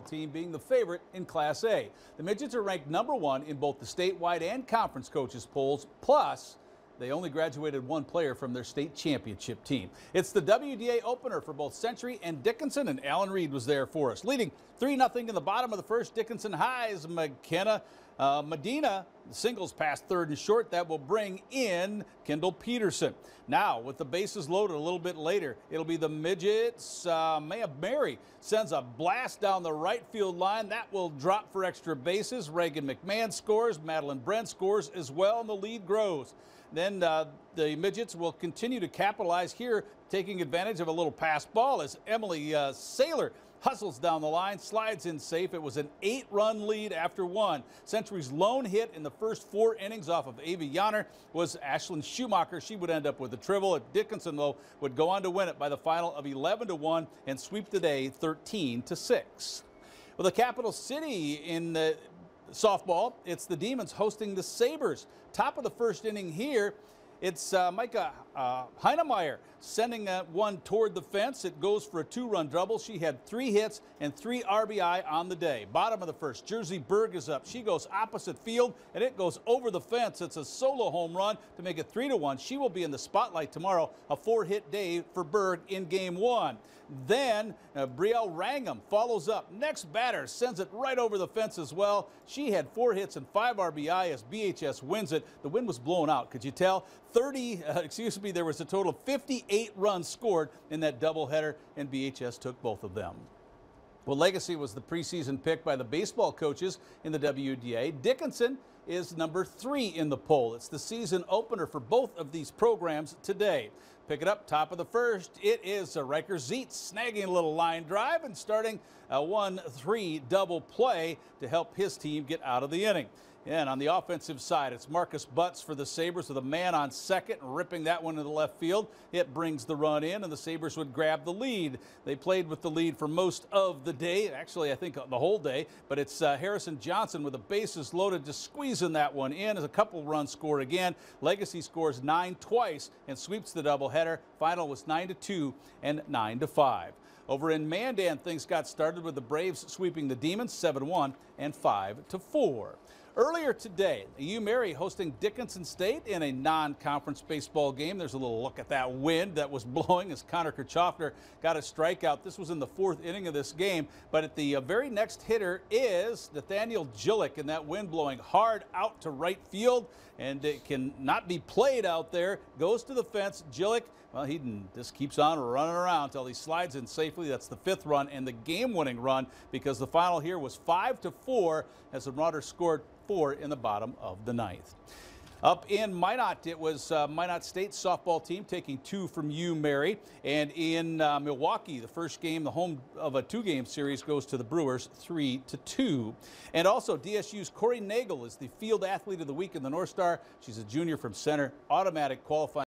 team being the favorite in Class A. The Midgets are ranked number one in both the statewide and conference coaches polls. Plus, they only graduated one player from their state championship team. It's the WDA opener for both Century and Dickinson, and Alan Reed was there for us. Leading 3 0 in the bottom of the first, Dickinson highs McKenna. Uh, Medina singles past third and short. That will bring in Kendall Peterson. Now, with the bases loaded a little bit later, it'll be the Midgets. Uh, Maya Mary sends a blast down the right field line. That will drop for extra bases. Reagan McMahon scores. Madeline Brent scores as well, and the lead grows. Then uh, the Midgets will continue to capitalize here, taking advantage of a little pass ball as Emily uh, Saylor hustles down the line, slides in safe. It was an eight-run lead after one. Century's lone hit in the first four innings off of Avi Yanner was Ashlyn Schumacher. She would end up with the triple. At Dickinson, though, would go on to win it by the final of 11 to 1 and sweep the day 13 to 6. Well, the capital city in the softball, it's the Demons hosting the Sabres. Top of the first inning here. It's uh, Micah uh, Heinemeyer sending that one toward the fence. It goes for a two-run double. She had three hits and three RBI on the day. Bottom of the first, Jersey Berg is up. She goes opposite field, and it goes over the fence. It's a solo home run to make it three to one. She will be in the spotlight tomorrow. A four-hit day for Berg in game one. Then uh, Brielle Rangam follows up. Next batter sends it right over the fence as well. She had four hits and five RBI as BHS wins it. The wind was blown out. Could you tell? 30, uh, excuse me, there was a total of 58 runs scored in that doubleheader, and BHS took both of them. Well, Legacy was the preseason pick by the baseball coaches in the WDA. Dickinson is number three in the poll. It's the season opener for both of these programs today. Pick it up, top of the first. It is a Riker Zeitz snagging a little line drive and starting a 1-3 double play to help his team get out of the inning. And on the offensive side, it's Marcus Butts for the Sabres with a man on second, ripping that one to the left field. It brings the run in, and the Sabres would grab the lead. They played with the lead for most of the day, actually, I think the whole day, but it's uh, Harrison Johnson with the bases loaded, just squeezing that one in as a couple runs score again. Legacy scores nine twice and sweeps the doubleheader. Final was 9 to 2 and 9 to 5. Over in Mandan, things got started with the Braves sweeping the Demons 7 1 and 5 to 4. Earlier today, U Mary hosting Dickinson State in a non-conference baseball game. There's a little look at that wind that was blowing as Connor Kirchhoffner got a strikeout. This was in the fourth inning of this game, but at the uh, very next hitter is Nathaniel Gillick, and that wind blowing hard out to right field, and it can not be played out there. Goes to the fence. Gillick, well, he just keeps on running around until he slides in safely. That's the fifth run and the game-winning run because the final here was five to four as the Marauders scored four in the bottom of the ninth. Up in Minot, it was uh, Minot State softball team taking two from U Mary. And in uh, Milwaukee, the first game, the home of a two-game series, goes to the Brewers, three to two. And also, DSU's Corey Nagel is the field athlete of the week in the North Star. She's a junior from center, automatic qualifying.